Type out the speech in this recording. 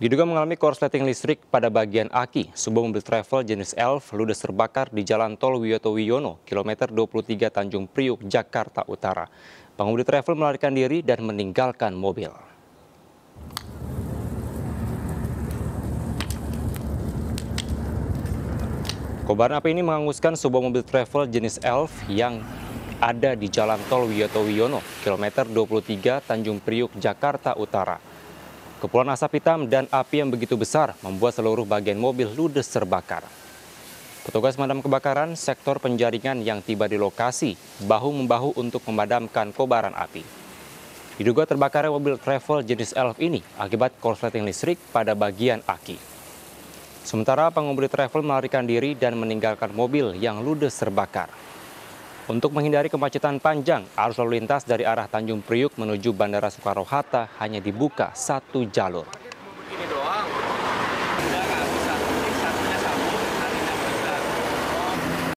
Diduga mengalami korsleting listrik pada bagian aki, sebuah mobil travel jenis Elf ludes terbakar di Jalan Tol Wiyoto Wiono, kilometer 23 Tanjung Priuk, Jakarta Utara. Pengemudi travel melarikan diri dan meninggalkan mobil. Kobaran api ini menghanguskan sebuah mobil travel jenis Elf yang ada di Jalan Tol Wiyoto Wiono, kilometer 23 Tanjung Priuk, Jakarta Utara. Kepulan asap hitam dan api yang begitu besar membuat seluruh bagian mobil ludes terbakar. Petugas pemadam kebakaran sektor penjaringan yang tiba di lokasi bahu-membahu untuk memadamkan kobaran api. Diduga terbakarnya mobil travel jenis Elf ini akibat korsleting listrik pada bagian aki. Sementara pengemudi travel melarikan diri dan meninggalkan mobil yang ludes terbakar. Untuk menghindari kemacetan panjang, arus lalu lintas dari arah Tanjung Priuk menuju Bandara Soekarno-Hatta hanya dibuka satu jalur.